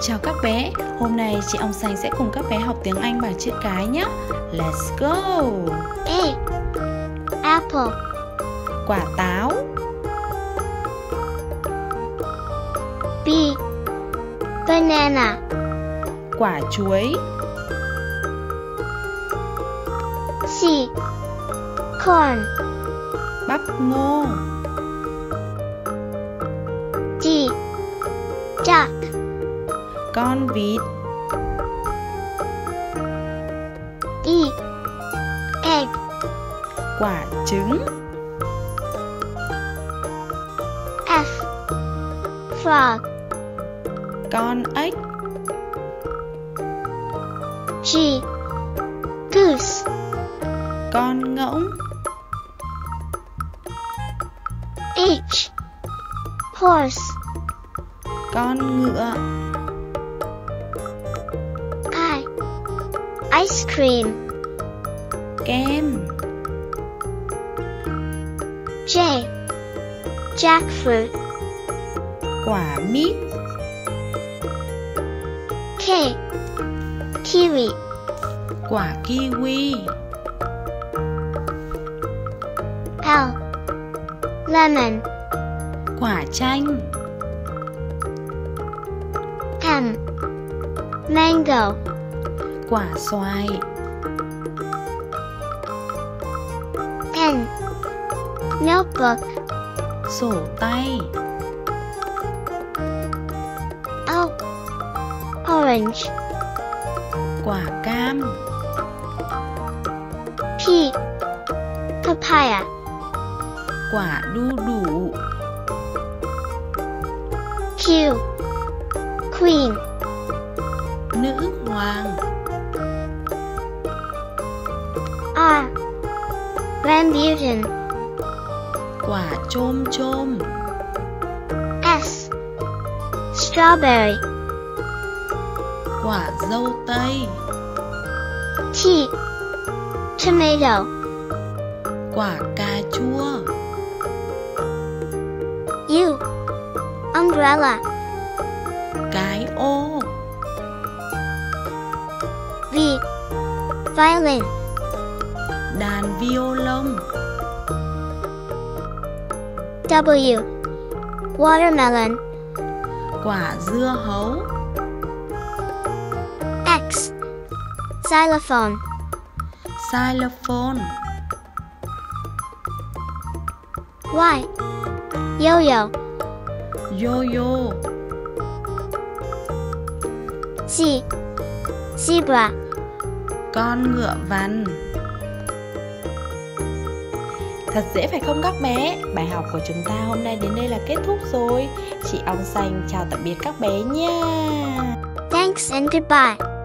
Chào các bé, hôm nay chị Ong Xanh sẽ cùng các bé học tiếng Anh bằng chữ cái nhé Let's go A. Apple. Quả táo B. Banana. Quả chuối C. Corn. Bắp ngô Con vịt E. Egg. Quả trứng F. Frog. Con ếch G. Goose. Con ngỗng H. Horse. Con ngựa Ice cream. Kem J. Jackfruit. Quả mít K. Kiwi. Quả kiwi L. Lemon. Quả chanh M. Mango. กว่าควา pen notebook กโสไต้ oh orange กว่าก้าม p papaya กว่าดูดู q queen nữ hoàng Rambutan. Quả chôm chôm S. Strawberry. Quả dâu tây T. Tomato. Quả cà chua U. Umbrella. Cái ô V. Violin. Đàn violon W. Watermelon. Quả dưa hấu X. Xylophone. Xylophone Y. Yo-yo. Yo-yo Z. Zebra. Con ngựa vằn Thật dễ phải không các bé? Bài học của chúng ta hôm nay đến đây là kết thúc rồi Chị Ong Xanh chào tạm biệt các bé nha Thanks and goodbye.